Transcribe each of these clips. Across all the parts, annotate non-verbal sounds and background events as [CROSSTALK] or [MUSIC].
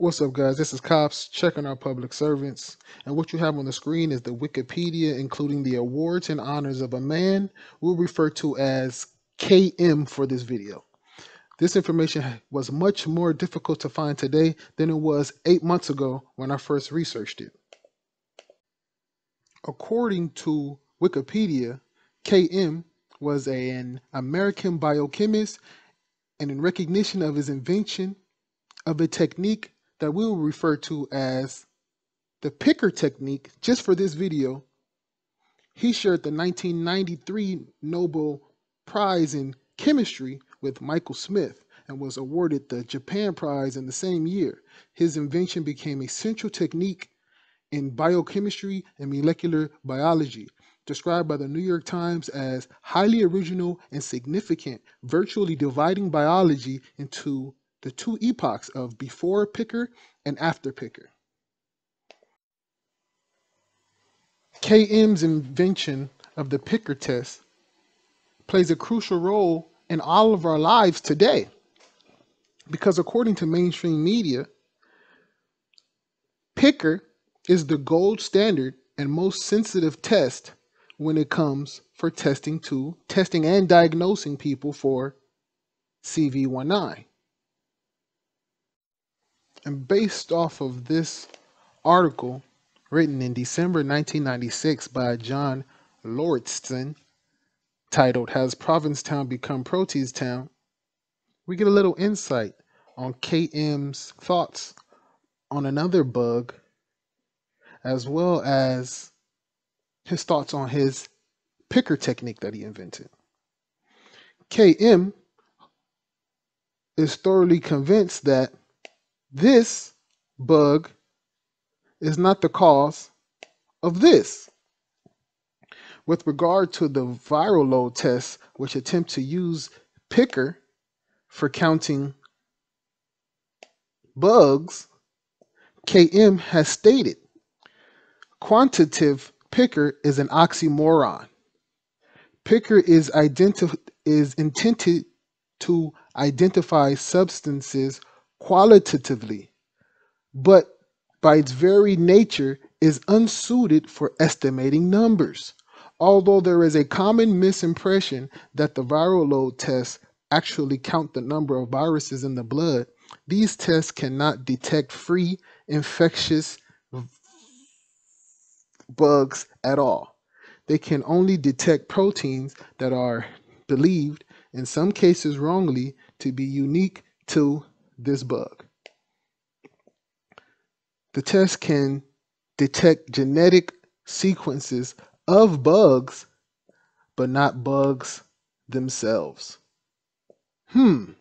What's up, guys? This is Cops checking our public servants. And what you have on the screen is the Wikipedia, including the awards and honors of a man we'll refer to as KM for this video. This information was much more difficult to find today than it was eight months ago when I first researched it. According to Wikipedia, KM was an American biochemist and in recognition of his invention of a technique that we will refer to as the picker technique just for this video. He shared the 1993 Nobel Prize in Chemistry with Michael Smith and was awarded the Japan Prize in the same year. His invention became a central technique in biochemistry and molecular biology, described by the New York Times as highly original and significant, virtually dividing biology into the two epochs of before picker and after picker. KM's invention of the picker test plays a crucial role in all of our lives today because according to mainstream media, picker is the gold standard and most sensitive test when it comes for testing to testing and diagnosing people for CV19. And based off of this article written in December 1996 by John Lauritsen, titled Has Provincetown Become Protease Town? We get a little insight on KM's thoughts on another bug, as well as his thoughts on his picker technique that he invented. KM is thoroughly convinced that this bug is not the cause of this. With regard to the viral load tests, which attempt to use picker for counting bugs, KM has stated quantitative picker is an oxymoron. Picker is, identi- is intended to identify substances qualitatively, but by its very nature is unsuited for estimating numbers. Although there is a common misimpression that the viral load tests actually count the number of viruses in the blood, these tests cannot detect free infectious bugs at all. They can only detect proteins that are believed, in some cases wrongly, to be unique to this bug. The test can detect genetic sequences of bugs, but not bugs themselves. Hmm.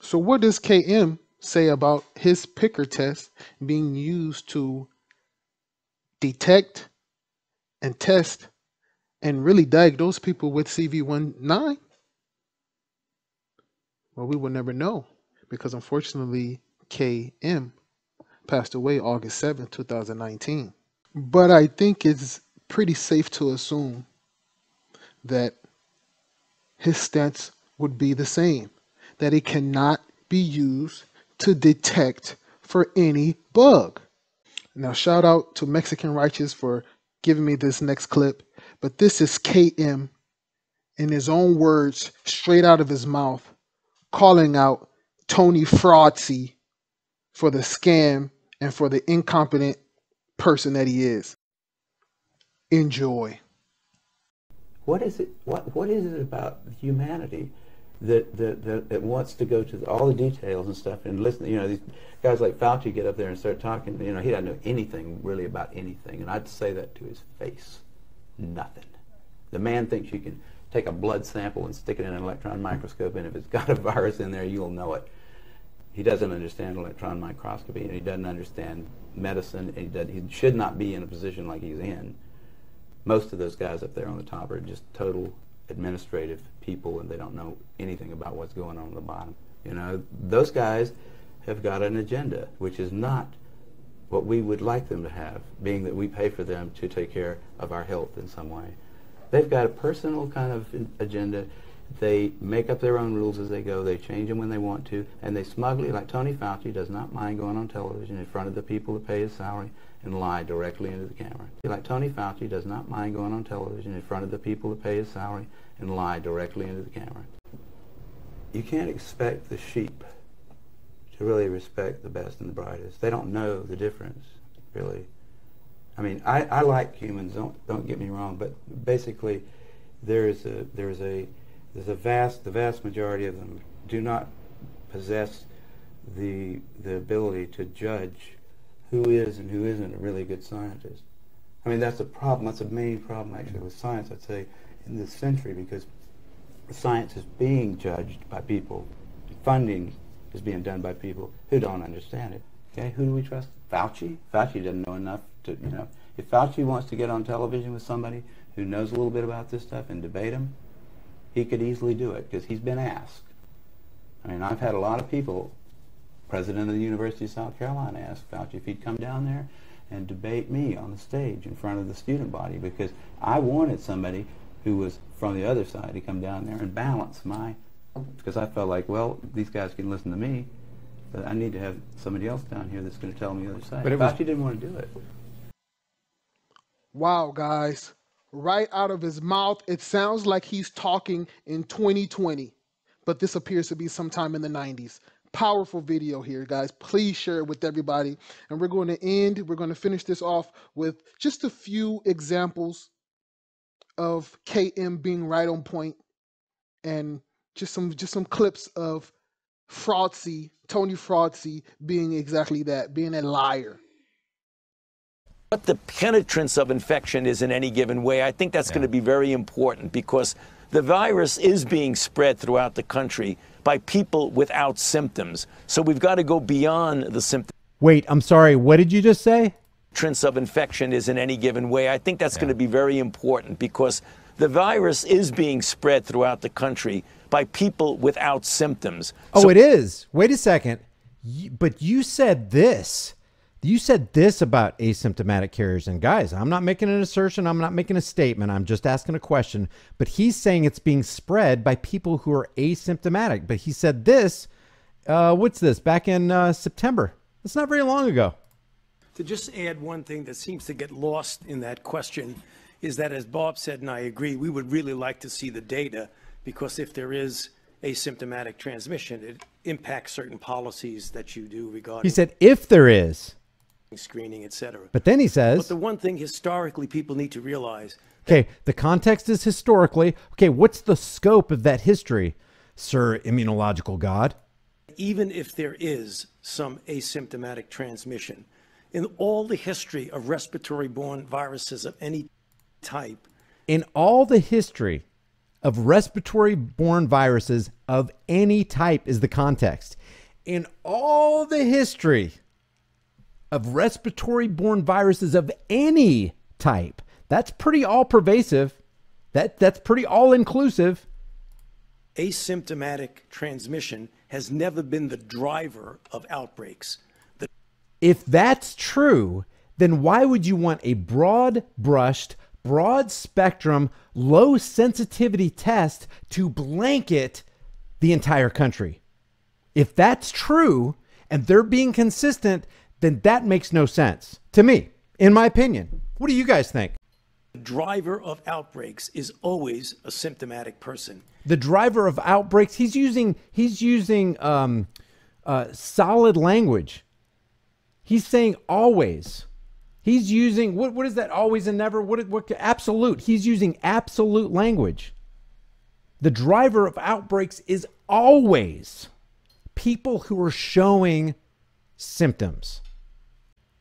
So, what does KM say about his picker test being used to detect and test and really diagnose people with CV19? Well, we will never know because unfortunately, KM passed away August 7, 2019. But I think it's pretty safe to assume that his stance would be the same that it cannot be used to detect for any bug. Now, shout out to Mexican Righteous for giving me this next clip, but this is KM in his own words, straight out of his mouth, calling out Tony Fraudsy for the scam and for the incompetent person that he is. Enjoy. What is it? What What is it about humanity that that, that, that wants to go to all the details and stuff and listen? You know, these guys like Fauci get up there and start talking. You know, he doesn't know anything really about anything, and I'd say that to his face. Nothing. The man thinks you can take a blood sample and stick it in an electron microscope, and if it's got a [LAUGHS] virus in there, you'll know it. He doesn't understand electron microscopy, and he doesn't understand medicine. And he, he should not be in a position like he's in. Most of those guys up there on the top are just total administrative people, and they don't know anything about what's going on at the bottom. You know, those guys have got an agenda, which is not what we would like them to have, being that we pay for them to take care of our health in some way. They've got a personal kind of agenda, They make up their own rules as they go. They change them when they want to, and they smugly, like Tony Fauci, does not mind going on television in front of the people that pay his salary and lie directly into the camera. Like Tony Fauci does not mind going on television in front of the people that pay his salary and lie directly into the camera. You can't expect the sheep to really respect the best and the brightest. They don't know the difference, really. I mean, I, I like humans. Don't don't get me wrong, but basically, there is a there's a there's a vast the vast majority of them do not possess the the ability to judge who is and who isn't a really good scientist. I mean, that's a problem. That's a main problem, actually, with science, I'd say, in this century, because science is being judged by people. Funding is being done by people who don't understand it. Okay, who do we trust? Fauci? Fauci doesn't know enough to, you know. If Fauci wants to get on television with somebody who knows a little bit about this stuff and debate him, he could easily do it because he's been asked. I mean, I've had a lot of people president of the University of South Carolina asked Fauci if he'd come down there and debate me on the stage in front of the student body because I wanted somebody who was from the other side to come down there and balance my, because I felt like, well, these guys can listen to me, but I need to have somebody else down here that's going to tell me the other side. But Fauci didn't want to do it. Wow, guys. Right out of his mouth, it sounds like he's talking in 2020, but this appears to be sometime in the 90s powerful video here, guys. Please share it with everybody. And we're going to end, we're going to finish this off with just a few examples of KM being right on point and just some just some clips of Fauci, Tony Fauci being exactly that, being a liar. What the penetrance of infection is in any given way, I think that's yeah. going to be very important because the virus is being spread throughout the country by people without symptoms. So we've got to go beyond the symptoms. Wait, I'm sorry. What did you just say? Penetrance of infection is in any given way. I think that's yeah. going to be very important because the virus is being spread throughout the country by people without symptoms. Oh, so- it is. Wait a second. But you said this. You said this about asymptomatic carriers. And guys, I'm not making an assertion. I'm not making a statement. I'm just asking a question. But he's saying it's being spread by people who are asymptomatic. But he said this, uh, what's this, back in uh, September. It's not very long ago. To just add one thing that seems to get lost in that question is that, as Bob said, and I agree, we would really like to see the data because if there is asymptomatic transmission, it impacts certain policies that you do regarding. He said, if there is screening, etc. But then he says, but the one thing historically people need to realize. Okay, the context is historically. Okay, what's the scope of that history, Sir Immunological God? Even if there is some asymptomatic transmission, in all the history of respiratory borne viruses of any type, in all the history of respiratory borne viruses of any type is the context. In all the history of respiratory borne viruses of any type. That's pretty all pervasive. That, that's pretty all inclusive. Asymptomatic transmission has never been the driver of outbreaks. The- if that's true, then why would you want a broad brushed, broad spectrum, low sensitivity test to blanket the entire country? If that's true and they're being consistent, then that makes no sense to me, in my opinion. What do you guys think? The driver of outbreaks is always a symptomatic person. The driver of outbreaks, he's using he's using um, uh, solid language. He's saying always. He's using what what is that always and never? What what absolute? He's using absolute language. The driver of outbreaks is always people who are showing symptoms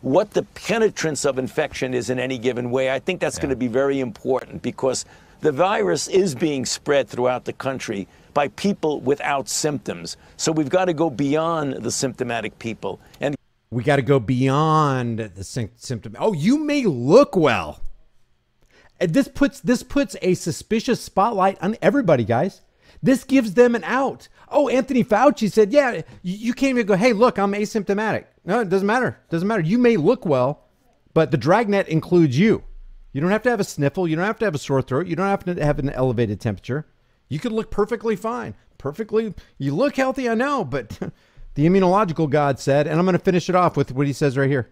what the penetrance of infection is in any given way, I think that's yeah. going to be very important because the virus is being spread throughout the country by people without symptoms. So we've got to go beyond the symptomatic people. And we got to go beyond the symptom. Oh, you may look well. This puts this puts a suspicious spotlight on everybody, guys. This gives them an out. Oh, Anthony Fauci said, yeah, you can't even go, hey, look, I'm asymptomatic. No, it doesn't matter. It doesn't matter. You may look well, but the dragnet includes you. You don't have to have a sniffle. You don't have to have a sore throat. You don't have to have an elevated temperature. You could look perfectly fine, perfectly. You look healthy, I know, but [LAUGHS] the immunological God said, and I'm going to finish it off with what he says right here.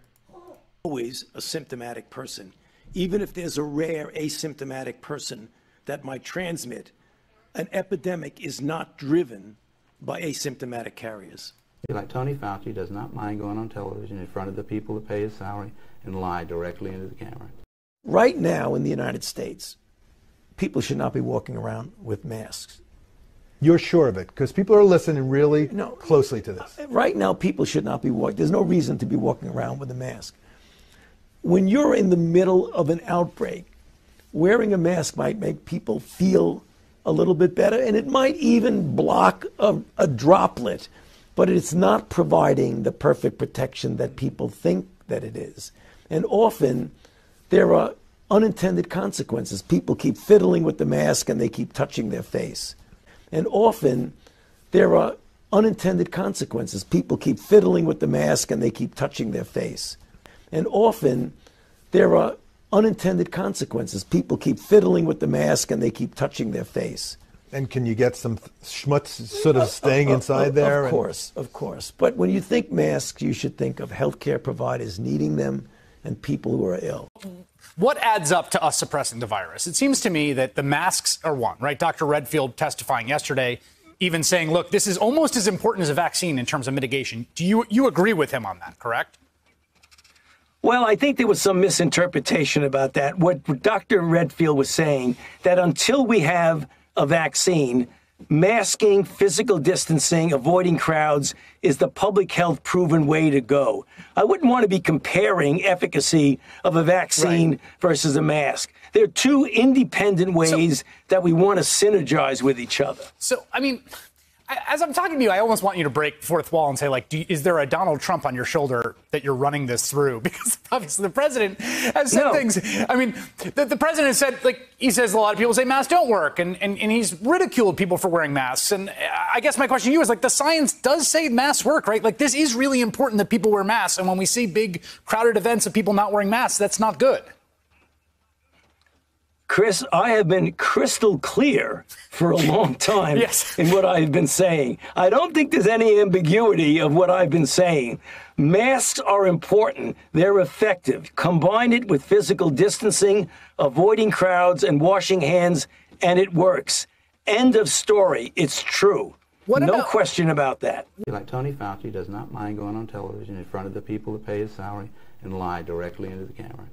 always a symptomatic person, even if there's a rare asymptomatic person that might transmit. An epidemic is not driven by asymptomatic carriers. Like Tony Fauci does not mind going on television in front of the people that pay his salary and lie directly into the camera. Right now in the United States, people should not be walking around with masks. You're sure of it because people are listening really No. closely to this. Uh, right now, people should not be walking. There's no reason to be walking around with a mask. When you're in the middle of an outbreak, wearing a mask might make people feel a little bit better, and it might even block a, a droplet, but it's not providing the perfect protection that people think that it is. And often, there are unintended consequences. People keep fiddling with the mask and they keep touching their face. And often, there are unintended consequences. People keep fiddling with the mask and they keep touching their face. And often, there are unintended consequences. People keep fiddling with the mask and they keep touching their face. And can you get some schmutz sort of staying Of- inside of, there? Of and- course, of course. But when you think masks, you should think of healthcare providers needing them and people who are ill. What adds up to us suppressing the virus? It seems to me that the masks are one, right? Dr. Redfield testifying yesterday, even saying, look, this is almost as important as a vaccine in terms of mitigation. Do you, you agree with him on that, correct? Well, I think there was some misinterpretation about that. What Dr. Redfield was saying that until we have a vaccine, masking, physical distancing, avoiding crowds is the public health proven way to go. I wouldn't want to be comparing efficacy of a vaccine versus a mask. They're two independent ways that we want to synergize with each other. So, I mean, as I'm talking to you, I almost want you to break fourth wall and say, like, you, is there a Donald Trump on your shoulder that you're running this through? [LAUGHS] Because obviously the president has said No. things. I mean, the, the president has said, like, he says a lot of people say masks don't work, and, and, and he's ridiculed people for wearing masks. And uh, I guess my question to you is, like, the science does say masks work, right? Like, this is really important that people wear masks. And when we see big crowded events of people not wearing masks, that's not good. Chris, I have been crystal clear for a long [LAUGHS] time Yes. in what I've been saying. I don't think there's any ambiguity of what I've been saying. Masks are important, they're effective. Combine it with physical distancing, avoiding crowds, and washing hands, and it works. End of story. It's true. What no about- question about that. Like Tony Fauci does not mind going on television in front of the people that pay his salary and lie directly into the camera.